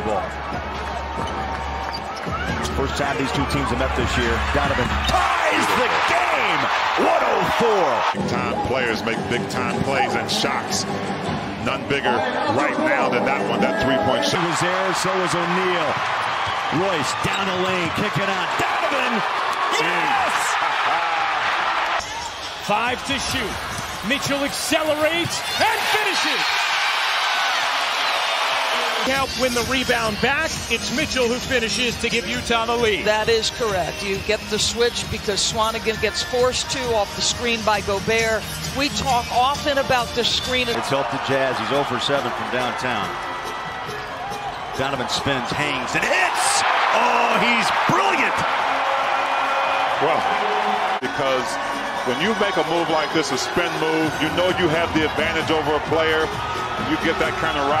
basketball. First time these two teams have met this year. Donovan ties the game. 104. Big time players make big time plays and shots. None bigger right now than that one, that three point shot. He was there, so was O'Neale. Royce down the lane, kicking out. Donovan. Yes! Five to shoot. Mitchell accelerates and finishes. Help win the rebound back. It's Mitchell who finishes to give Utah the lead. That is correct. You get the switch because Swanigan gets forced to off the screen by Gobert. We talk often about the screen. It's helped the Jazz. He's 0 for 7 from downtown. Donovan spins, hangs, and hits! Oh, he's brilliant! Well, because when you make a move like this, a spin move, you know you have the advantage over a player. You get that kind of ride.